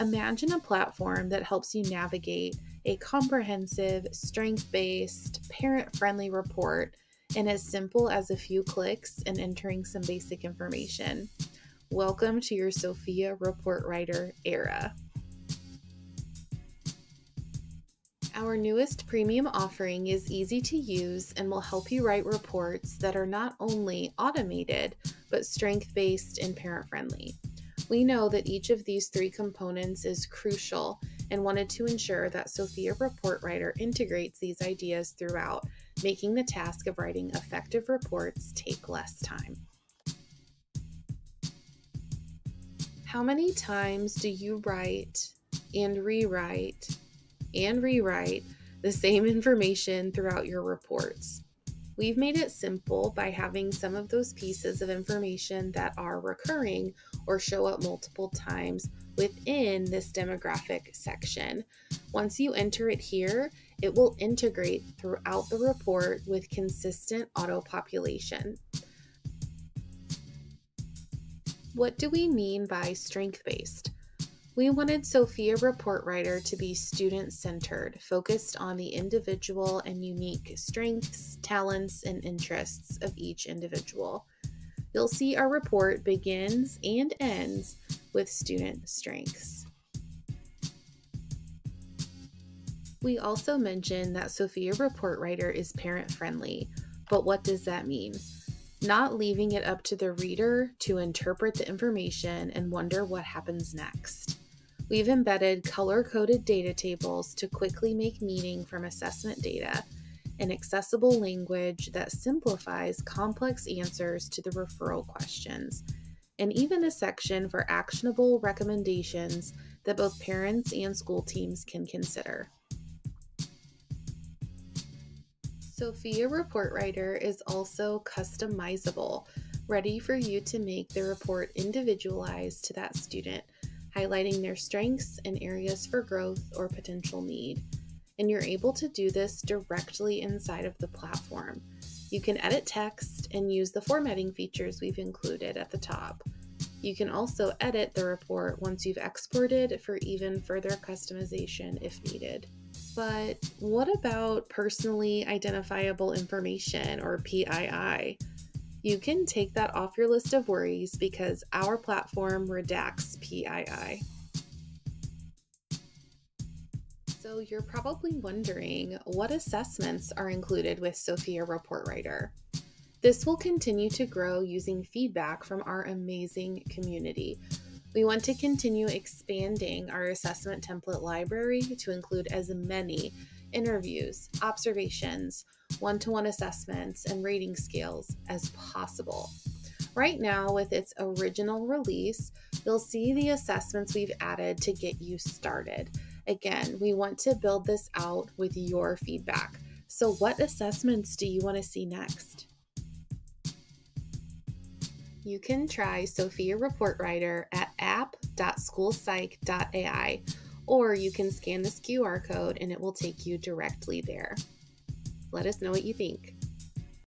Imagine a platform that helps you navigate a comprehensive, strength based, parent friendly report in as simple as a few clicks and entering some basic information. Welcome to your Sophia Report Writer era. Our newest premium offering is easy to use and will help you write reports that are not only automated, but strength based and parent friendly. We know that each of these three components is crucial and wanted to ensure that Sophia Report Writer integrates these ideas throughout, making the task of writing effective reports take less time. How many times do you write and rewrite and rewrite the same information throughout your reports? We've made it simple by having some of those pieces of information that are recurring or show up multiple times within this demographic section. Once you enter it here, it will integrate throughout the report with consistent auto population. What do we mean by strength based? We wanted Sophia Report Writer to be student centered, focused on the individual and unique strengths, talents, and interests of each individual. You'll see our report begins and ends with student strengths. We also mentioned that Sophia Report Writer is parent friendly, but what does that mean? Not leaving it up to the reader to interpret the information and wonder what happens next. We've embedded color coded data tables to quickly make meaning from assessment data and accessible language that simplifies complex answers to the referral questions, and even a section for actionable recommendations that both parents and school teams can consider. Sophia Report Writer is also customizable, ready for you to make the report individualized to that student highlighting their strengths and areas for growth or potential need. And you're able to do this directly inside of the platform. You can edit text and use the formatting features we've included at the top. You can also edit the report once you've exported for even further customization if needed. But what about personally identifiable information or PII? You can take that off your list of worries because our platform redacts PII. So, you're probably wondering what assessments are included with Sophia Report Writer. This will continue to grow using feedback from our amazing community. We want to continue expanding our assessment template library to include as many interviews, observations, one to one assessments, and rating scales as possible. Right now, with its original release, you'll see the assessments we've added to get you started. Again, we want to build this out with your feedback. So, what assessments do you want to see next? You can try Sophia Report Writer at app.schoolpsych.ai or you can scan this QR code and it will take you directly there. Let us know what you think.